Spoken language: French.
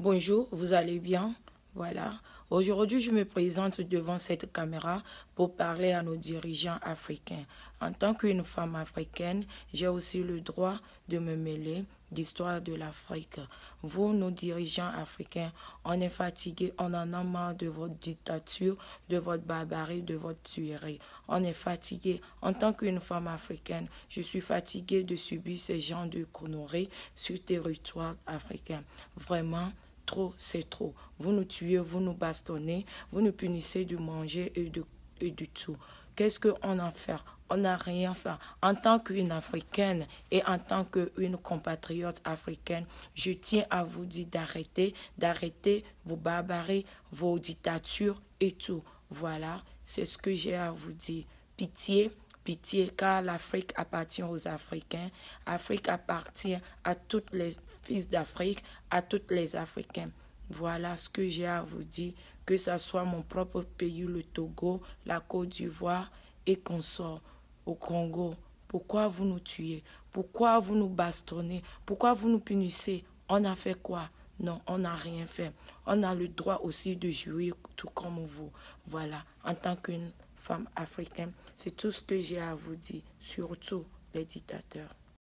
Bonjour, vous allez bien? Voilà. Aujourd'hui, je me présente devant cette caméra pour parler à nos dirigeants africains. En tant qu'une femme africaine, j'ai aussi le droit de me mêler d'histoire de l'Afrique. Vous, nos dirigeants africains, on est fatigués, on en a marre de votre dictature, de votre barbarie, de votre tuerie. On est fatigués. En tant qu'une femme africaine, je suis fatiguée de subir ces gens de conneries sur le territoire africain. Vraiment, trop, c'est trop. Vous nous tuez, vous nous bastonnez, vous nous punissez de manger et de, et du tout. Qu'est-ce qu'on a fait? On n'a rien fait. En tant qu'une Africaine et en tant qu'une compatriote africaine, je tiens à vous dire d'arrêter, d'arrêter vos barbaries, vos dictatures et tout. Voilà, c'est ce que j'ai à vous dire. Pitié, pitié, car l'Afrique appartient aux Africains. L'Afrique appartient à toutes les fils d'Afrique, à tous les Africains. Voilà ce que j'ai à vous dire, que ce soit mon propre pays, le Togo, la Côte d'Ivoire et qu'on sort au Congo. Pourquoi vous nous tuez? Pourquoi vous nous bastonnez? Pourquoi vous nous punissez? On a fait quoi? Non, on n'a rien fait. On a le droit aussi de jouer tout comme vous. Voilà, en tant qu'une femme africaine, c'est tout ce que j'ai à vous dire, surtout les dictateurs.